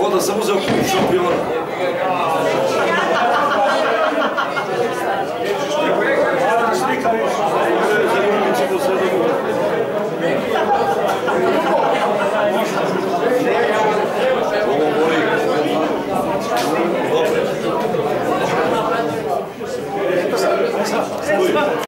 Odasımız okuyor, şampiyon. します。